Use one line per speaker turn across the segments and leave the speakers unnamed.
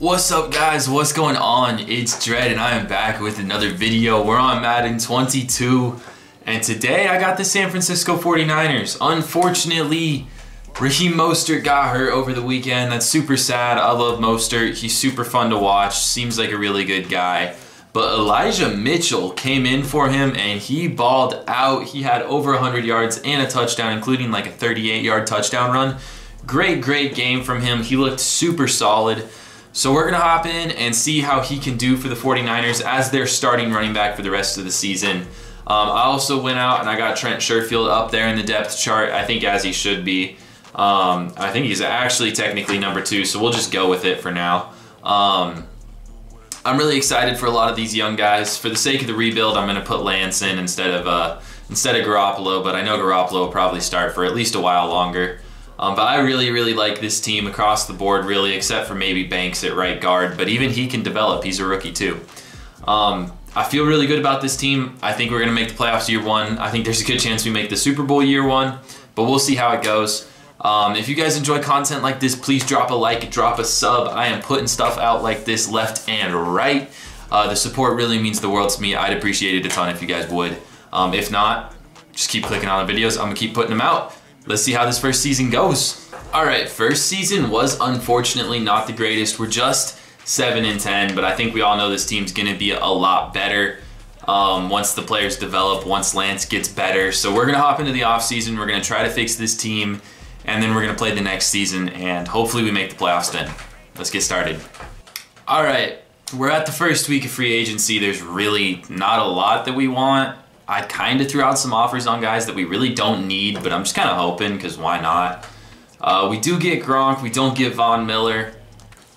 What's up guys, what's going on? It's Dredd and I am back with another video. We're on Madden 22 and today I got the San Francisco 49ers. Unfortunately, Raheem Mostert got hurt over the weekend. That's super sad. I love Mostert. He's super fun to watch. Seems like a really good guy. But Elijah Mitchell came in for him and he balled out. He had over 100 yards and a touchdown, including like a 38 yard touchdown run. Great, great game from him. He looked super solid. So we're going to hop in and see how he can do for the 49ers as their starting running back for the rest of the season. Um, I also went out and I got Trent Sherfield up there in the depth chart, I think as he should be. Um, I think he's actually technically number two, so we'll just go with it for now. Um, I'm really excited for a lot of these young guys. For the sake of the rebuild, I'm going to put Lance in instead of uh, instead of Garoppolo, but I know Garoppolo will probably start for at least a while longer. Um, but I really, really like this team across the board, really, except for maybe Banks at right guard. But even he can develop. He's a rookie, too. Um, I feel really good about this team. I think we're going to make the playoffs year one. I think there's a good chance we make the Super Bowl year one, but we'll see how it goes. Um, if you guys enjoy content like this, please drop a like, drop a sub. I am putting stuff out like this left and right. Uh, the support really means the world to me. I'd appreciate it a ton if you guys would. Um, if not, just keep clicking on the videos. I'm going to keep putting them out let's see how this first season goes. All right, first season was unfortunately not the greatest. We're just 7 and 10, but I think we all know this team's going to be a lot better um, once the players develop, once Lance gets better. So we're going to hop into the offseason. We're going to try to fix this team, and then we're going to play the next season, and hopefully we make the playoffs then. Let's get started. All right, we're at the first week of free agency. There's really not a lot that we want. I kind of threw out some offers on guys that we really don't need, but I'm just kind of hoping because why not? Uh, we do get Gronk. We don't get Von Miller.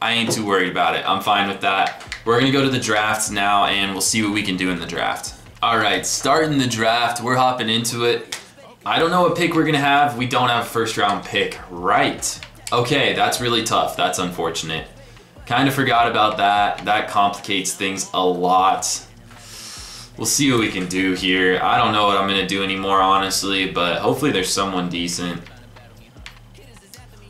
I ain't too worried about it. I'm fine with that. We're going to go to the drafts now, and we'll see what we can do in the draft. All right, starting the draft. We're hopping into it. I don't know what pick we're going to have. We don't have a first round pick. Right. Okay, that's really tough. That's unfortunate. Kind of forgot about that. That complicates things a lot. We'll see what we can do here. I don't know what I'm going to do anymore, honestly, but hopefully there's someone decent.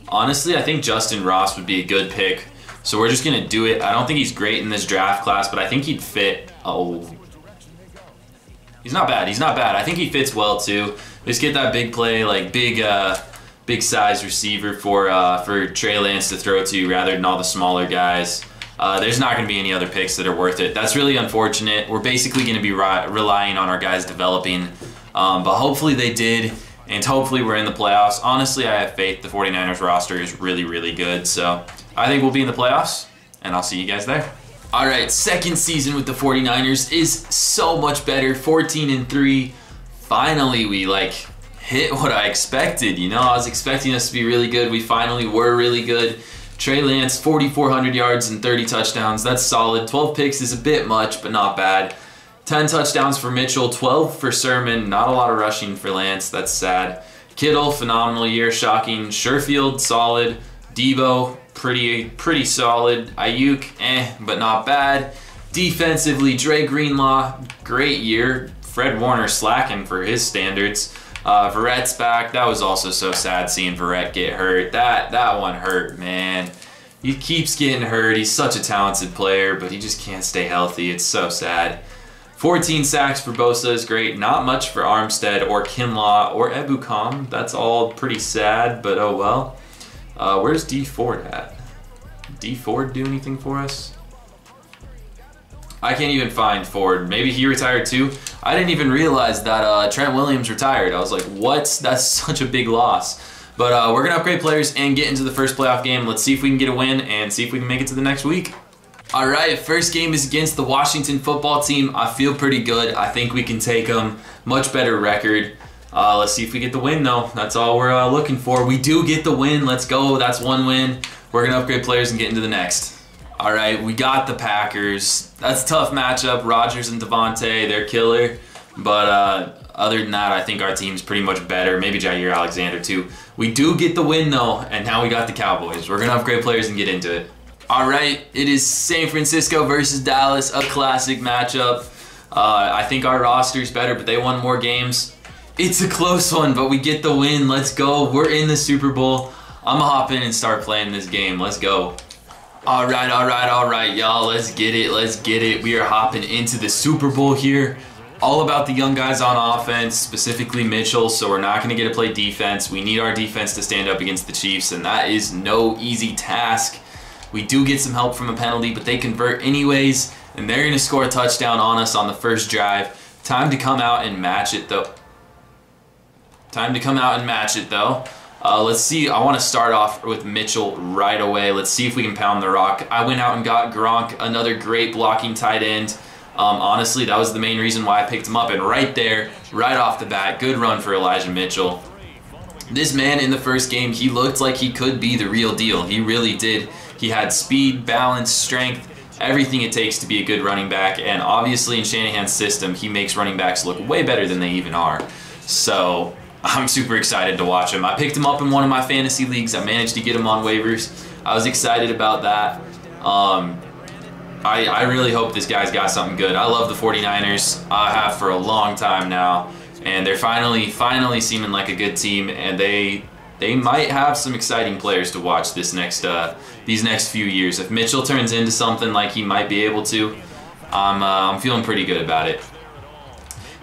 Honestly, I think Justin Ross would be a good pick. So we're just going to do it. I don't think he's great in this draft class, but I think he'd fit. Oh. He's not bad. He's not bad. I think he fits well, too. Just get that big play, like big uh, big size receiver for, uh, for Trey Lance to throw to rather than all the smaller guys. Uh, there's not going to be any other picks that are worth it. That's really unfortunate. We're basically going to be relying on our guys developing, um, but hopefully they did, and hopefully we're in the playoffs. Honestly, I have faith the 49ers roster is really, really good, so I think we'll be in the playoffs, and I'll see you guys there. All right, second season with the 49ers is so much better. 14 and 3. Finally, we like hit what I expected. You know, I was expecting us to be really good. We finally were really good. Trey Lance, 4,400 yards and 30 touchdowns. That's solid. 12 picks is a bit much, but not bad. 10 touchdowns for Mitchell, 12 for Sermon. Not a lot of rushing for Lance. That's sad. Kittle, phenomenal year, shocking. Sherfield, solid. Deebo, pretty pretty solid. Aiyuk, eh, but not bad. Defensively, Dre Greenlaw, great year. Fred Warner slacking for his standards. Uh, Verrett's back. That was also so sad seeing Verrett get hurt. That that one hurt, man. He keeps getting hurt. He's such a talented player, but he just can't stay healthy. It's so sad. 14 sacks for Bosa is great. Not much for Armstead or Kinlaw or Ebukam. That's all pretty sad, but oh well. Uh, where's Dee Ford at? Dee Ford do anything for us? I can't even find Ford. Maybe he retired too. I didn't even realize that uh, Trent Williams retired. I was like, what? That's such a big loss. But uh, we're going to upgrade players and get into the first playoff game. Let's see if we can get a win and see if we can make it to the next week. All right, first game is against the Washington football team. I feel pretty good. I think we can take them. Much better record. Uh, let's see if we get the win, though. That's all we're uh, looking for. We do get the win. Let's go. That's one win. We're going to upgrade players and get into the next. All right, we got the Packers. That's a tough matchup. Rodgers and Davante, they're killer. But uh, other than that, I think our team's pretty much better. Maybe Jaire Alexander too. We do get the win though, and now we got the Cowboys. We're gonna upgrade players and get into it. All right, it is San Francisco versus Dallas, a classic matchup. Uh, I think our roster's better, but they won more games. It's a close one, but we get the win. Let's go. We're in the Super Bowl. I'm gonna hop in and start playing this game. Let's go. All right, all right, all right, y'all. Let's get it. Let's get it. We are hopping into the Super Bowl here. All about the young guys on offense, specifically Mitchell. So we're not going to get to play defense. We need our defense to stand up against the Chiefs, and that is no easy task. We do get some help from a penalty, but they convert anyways, and they're going to score a touchdown on us on the first drive. Time to come out and match it, though. Time to come out and match it, though. Uh, let's see. I want to start off with Mitchell right away. Let's see if we can pound the rock. I went out and got Gronk, another great blocking tight end. Um, honestly, that was the main reason why I picked him up. And right there, right off the bat, good run for Elijah Mitchell. This man in the first game, he looked like he could be the real deal. He really did. He had speed, balance, strength, everything it takes to be a good running back. And obviously, in Shanahan's system, he makes running backs look way better than they even are. So I'm super excited to watch him. I picked him up in one of my fantasy leagues. I managed to get him on waivers. I was excited about that. Um, I, I really hope this guy's got something good. I love the 49ers. I have for a long time now. And they're finally, finally seeming like a good team. And they they might have some exciting players to watch this next uh, these next few years. If Mitchell turns into something like he might be able to, I'm, uh, I'm feeling pretty good about it.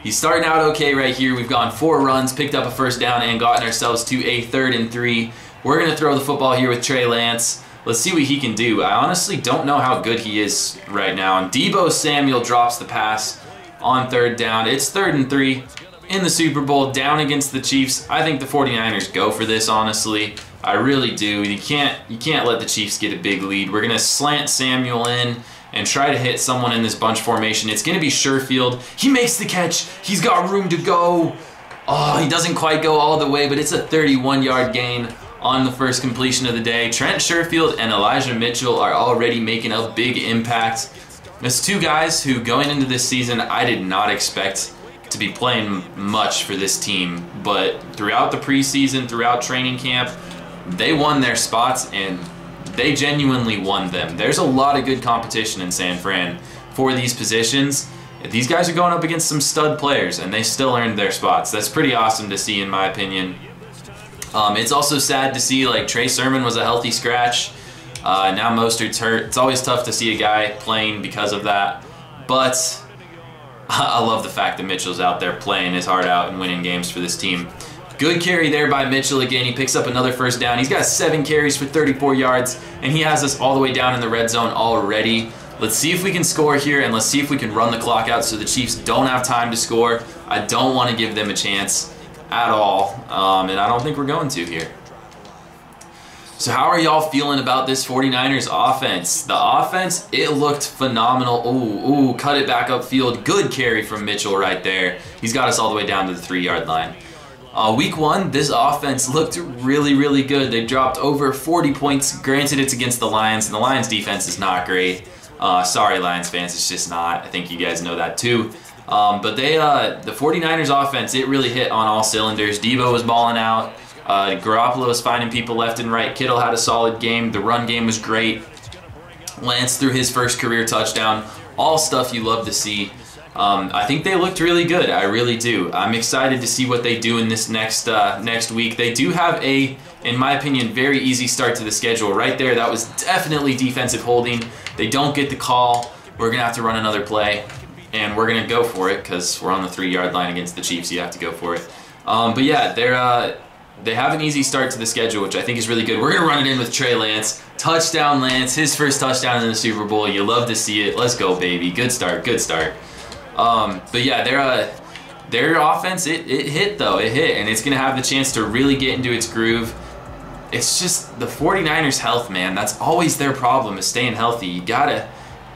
He's starting out okay right here. We've gone four runs, picked up a first down, and gotten ourselves to a third and three. We're going to throw the football here with Trey Lance. Let's see what he can do. I honestly don't know how good he is right now. And Deebo Samuel drops the pass on third down. It's third and three in the Super Bowl, down against the Chiefs. I think the 49ers go for this, honestly. I really do. You can't, you can't let the Chiefs get a big lead. We're going to slant Samuel in and try to hit someone in this bunch formation. It's going to be Sherfield. He makes the catch. He's got room to go. Oh, he doesn't quite go all the way, but it's a 31 yard gain on the first completion of the day. Trent Sherfield and Elijah Mitchell are already making a big impact. There's two guys who, going into this season, I did not expect to be playing much for this team, but throughout the preseason, throughout training camp, they won their spots and they genuinely won them. There's a lot of good competition in San Fran for these positions. These guys are going up against some stud players, and they still earned their spots. That's pretty awesome to see, in my opinion. Um, it's also sad to see like Trey Sermon was a healthy scratch. Uh, now Mostert's hurt. It's always tough to see a guy playing because of that. But I love the fact that Mitchell's out there playing his heart out and winning games for this team. Good carry there by Mitchell again. He picks up another first down. He's got seven carries for 34 yards, and he has us all the way down in the red zone already. Let's see if we can score here, and let's see if we can run the clock out so the Chiefs don't have time to score. I don't want to give them a chance at all, um, and I don't think we're going to here. So how are y'all feeling about this 49ers offense? The offense, it looked phenomenal. Ooh, ooh, cut it back upfield. Good carry from Mitchell right there. He's got us all the way down to the three-yard line. Uh, week one, this offense looked really, really good. They dropped over 40 points. Granted, it's against the Lions, and the Lions defense is not great. Uh, sorry, Lions fans, it's just not. I think you guys know that too. Um, but they, uh, the 49ers offense, it really hit on all cylinders. Deebo was balling out. Uh, Garoppolo was finding people left and right. Kittle had a solid game. The run game was great. Lance threw his first career touchdown. All stuff you love to see. Um, I think they looked really good. I really do. I'm excited to see what they do in this next uh, next week. They do have a, in my opinion, very easy start to the schedule. Right there, that was definitely defensive holding. They don't get the call. We're gonna have to run another play, and we're gonna go for it because we're on the three-yard line against the Chiefs. You have to go for it. Um, but yeah, they're. Uh, they have an easy start to the schedule, which I think is really good. We're going to run it in with Trey Lance. Touchdown Lance, his first touchdown in the Super Bowl. You love to see it. Let's go, baby. Good start, good start. Um, but yeah, their uh, their offense it, it hit though it hit, and it's gonna have the chance to really get into its groove. It's just the 49ers' health, man. That's always their problem is staying healthy. You gotta,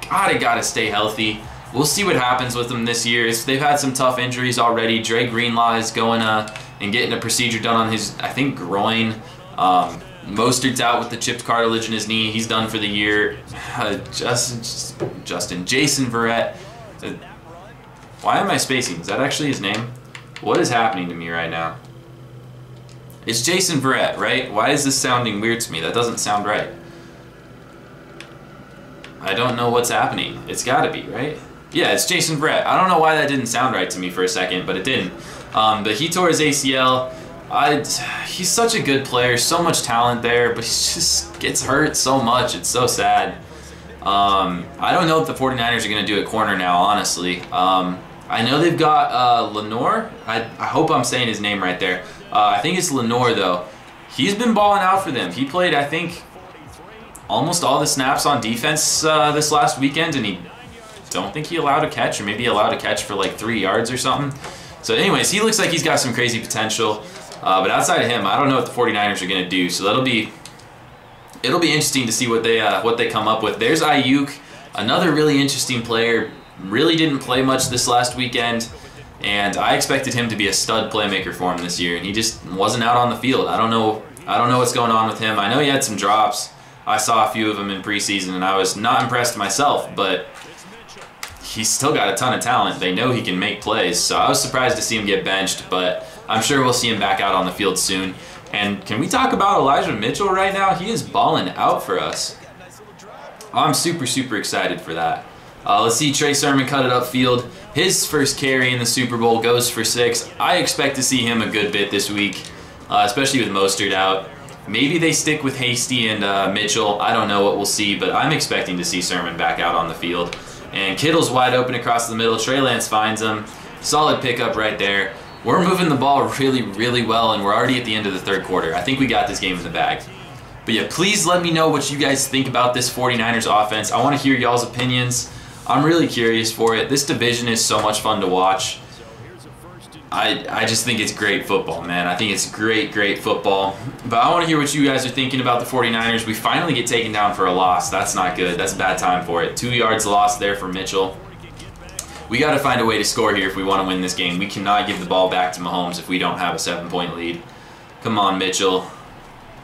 gotta, gotta stay healthy. We'll see what happens with them this year. They've had some tough injuries already. Dre Greenlaw is going uh, and getting a procedure done on his, I think, groin. Um, Mostert's out with the chipped cartilage in his knee. He's done for the year. Uh, Justin, Justin, Jason Verrett. Uh, why am I spacing? Is that actually his name? What is happening to me right now? It's Jason Verrett, right? Why is this sounding weird to me? That doesn't sound right. I don't know what's happening. It's gotta be, right? Yeah, it's Jason Verrett. I don't know why that didn't sound right to me for a second, but it didn't. Um, but he tore his ACL. I, he's such a good player, so much talent there, but he just gets hurt so much. It's so sad. Um, I don't know if the 49ers are going to do a corner now, honestly. Um, I know they've got uh, Lenoir. I, I hope I'm saying his name right there. Uh, I think it's Lenoir, though. He's been balling out for them. He played, I think, almost all the snaps on defense uh, this last weekend, and he don't think he allowed a catch, or maybe allowed a catch for like three yards or something. So anyways, he looks like he's got some crazy potential. Uh, but outside of him, I don't know what the 49ers are going to do. So that'll be it'll be interesting to see what they uh, what they come up with. There's Aiyuk, another really interesting player. Really didn't play much this last weekend, and I expected him to be a stud playmaker for him this year, and he just wasn't out on the field. I don't know. I don't know what's going on with him. I know he had some drops. I saw a few of them in preseason, and I was not impressed myself, but he's still got a ton of talent. They know he can make plays, so I was surprised to see him get benched, but I'm sure we'll see him back out on the field soon. And can we talk about Elijah Mitchell right now? He is balling out for us. I'm super, super excited for that. Uh, let's see Trey Sermon cut it upfield. His first carry in the Super Bowl goes for six. I expect to see him a good bit this week, uh, especially with Mostert out. Maybe they stick with Hasty and uh, Mitchell. I don't know what we'll see, but I'm expecting to see Sermon back out on the field. And Kittle's wide open across the middle. Trey Lance finds him. Solid pickup right there. We're moving the ball really, really well, and we're already at the end of the third quarter. I think we got this game in the bag. But yeah, please let me know what you guys think about this 49ers offense. I want to hear y'all's opinions. I'm really curious for it. This division is so much fun to watch. I, I just think it's great football, man. I think it's great, great football. But I want to hear what you guys are thinking about the 49ers. We finally get taken down for a loss. That's not good. That's a bad time for it. Two yards lost there for Mitchell. We got to find a way to score here if we want to win this game. We cannot give the ball back to Mahomes if we don't have a seven-point lead. Come on, Mitchell.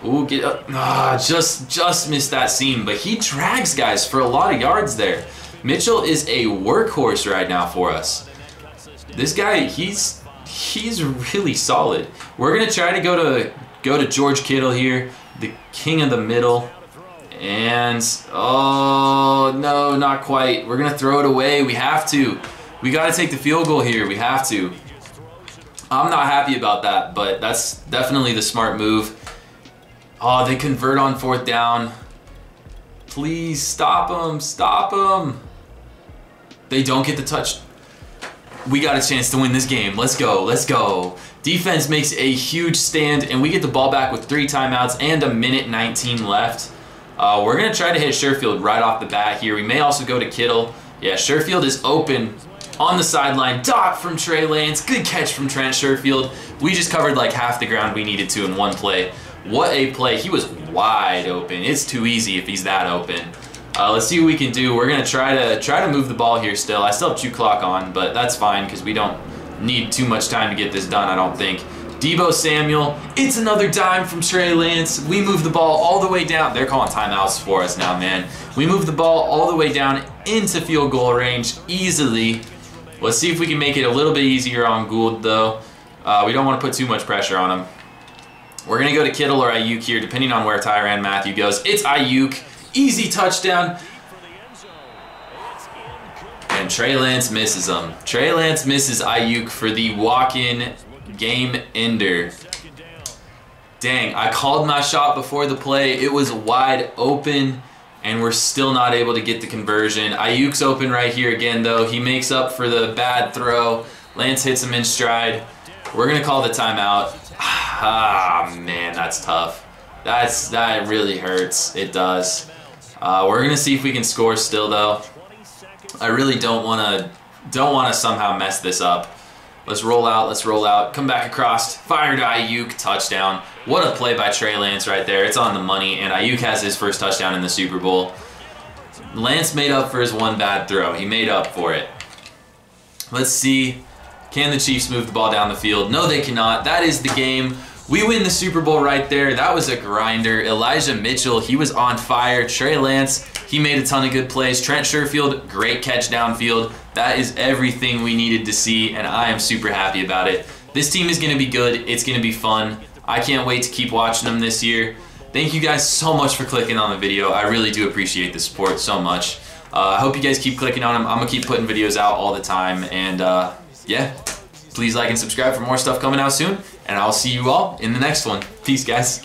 Ooh, get up. Ah, just, just missed that seam. But he drags guys for a lot of yards there. Mitchell is a workhorse right now for us. This guy, he's he's really solid. We're gonna try to go to go to George Kittle here, the king of the middle. And, oh, no, not quite. We're to throw it away. We have to. We got to take the field goal here. We have to. I'm not happy about that, but that's definitely the smart move. Oh, they convert on fourth down. Please stop them. Stop them. They don't get the touch. We got a chance to win this game. Let's go. Let's go. Defense makes a huge stand, and we get the ball back with three timeouts and a minute 19 left. Uh, we're going to try to hit Sherfield right off the bat here. We may also go to Kittle. Yeah, Sherfield is open on the sideline. Dot from Trey Lance. Good catch from Trent Sherfield. We just covered like half the ground we needed to in one play. What a play. He was wide open. It's too easy if he's that open. Uh, let's see what we can do. We're going to try to try to move the ball here still. I still have two clock on, but that's fine because we don't need too much time to get this done, I don't think. Deebo Samuel, it's another dime from Trey Lance. We move the ball all the way down. They're calling timeouts for us now, man. We move the ball all the way down into field goal range easily. Let's see if we can make it a little bit easier on Gould, though. Uh, we don't want to put too much pressure on him. We're going to go to Kittle or Aiyuk here, depending on where Tyrann Mathieu goes. It's Aiyuk. Easy touchdown. And Trey Lance misses him. Trey Lance misses Aiyuk for the walk-in game ender. Dang, I called my shot before the play. It was wide open, and we're still not able to get the conversion. Aiyuk's open right here again, though. He makes up for the bad throw. Lance hits him in stride. We're going to call the timeout. Ah, man, that's tough. That's That really hurts. It does. Uh, we're to see if we can score still, though. I really don't want to don't want to somehow mess this up. Let's roll out, let's roll out. Come back across. Fire to Aiyuk, touchdown. What a play by Trey Lance right there. It's on the money, and Aiyuk has his first touchdown in the Super Bowl. Lance made up for his one bad throw. He made up for it. Let's see. Can the Chiefs move the ball down the field? No, they cannot. That is the game. We win the Super Bowl right there. That was a grinder. Elijah Mitchell, he was on fire. Trey Lance, he made a ton of good plays. Trent Sherfield, great catch downfield. That is everything we needed to see, and I am super happy about it. This team is going to be good. It's going to be fun. I can't wait to keep watching them this year. Thank you guys so much for clicking on the video. I really do appreciate the support so much. Uh, I hope you guys keep clicking on them. I'm going to keep putting videos out all the time. And uh, yeah, please like and subscribe for more stuff coming out soon. And I'll see you all in the next one. Peace, guys.